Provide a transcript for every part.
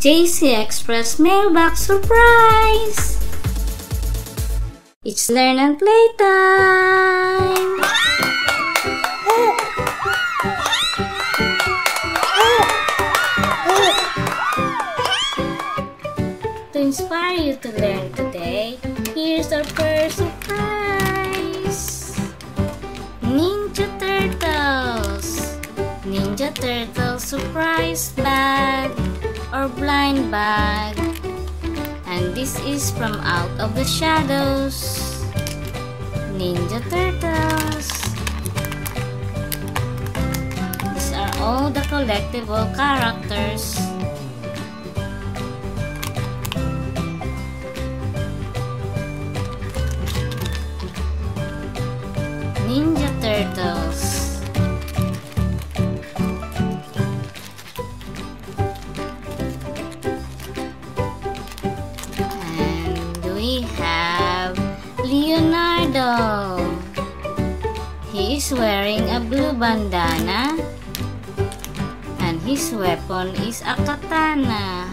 JC Express Mailbox Surprise! It's learn and play time! To inspire you to learn today, here's our first surprise! Ninja Turtles! Ninja Turtles surprise bag! Or blind bag. And this is from Out of the Shadows. Ninja Turtles. These are all the collectible characters. Ninja Turtles. Leonardo. He is wearing a blue bandana and his weapon is a katana.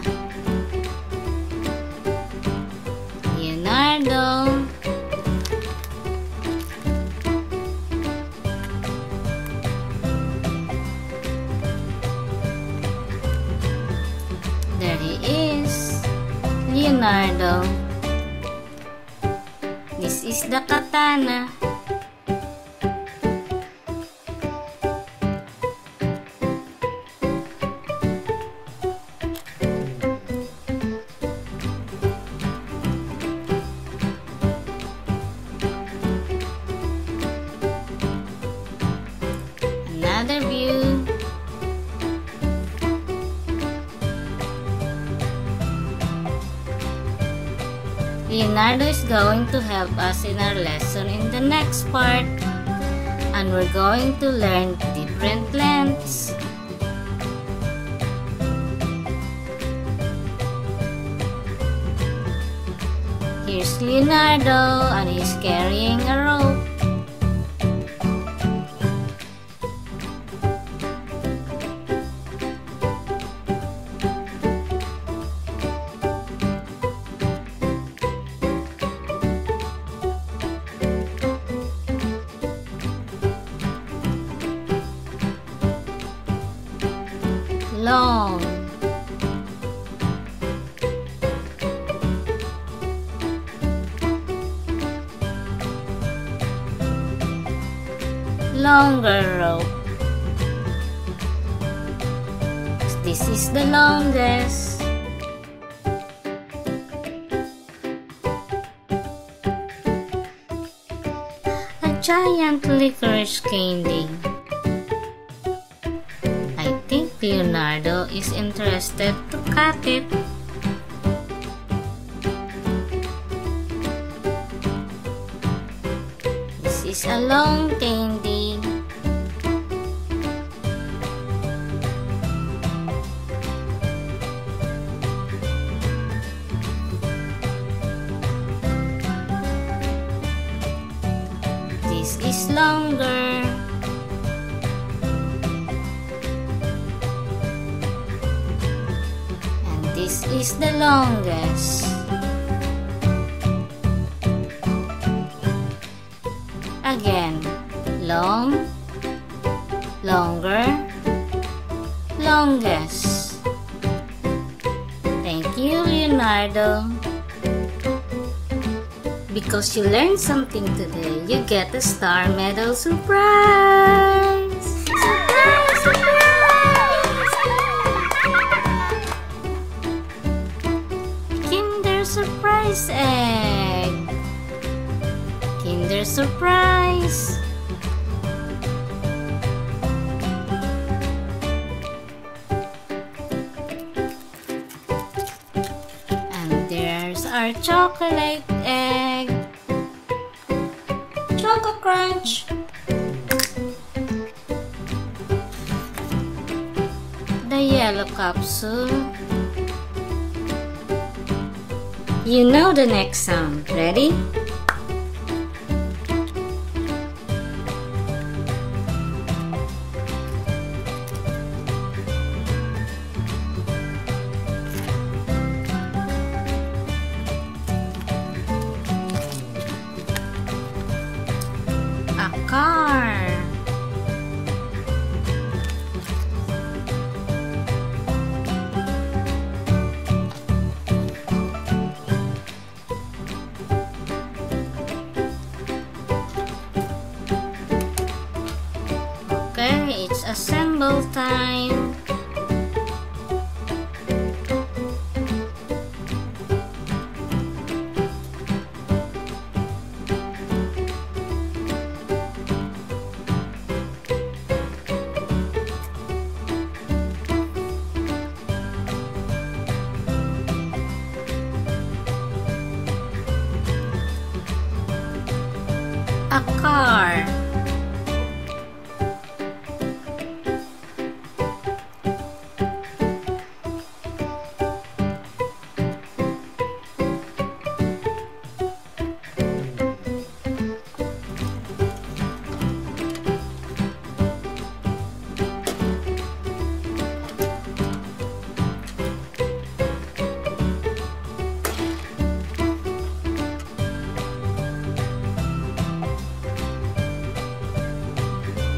Leonardo. There he is. Leonardo. Is the katana. Another view. Leonardo is going to help us in our lesson in the next part. And we're going to learn different lengths. Here's Leonardo and he's carrying a rope. Long. Longer rope. This is the longest. A giant licorice candy Leonardo is interested to cut it. This is a long candy. This is longer. This is the longest. Again, long, longer, longest. Thank you, Leonardo. Because you learned something today, you get a star medal surprise! Surprise egg. Kinder surprise. And there's our chocolate egg. Choco Crunch. The yellow capsule. You know the next sound. Ready? Time. A car.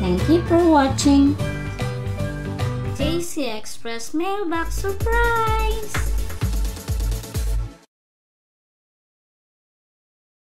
Thank you for watching. JC Express Mailbox Surprise!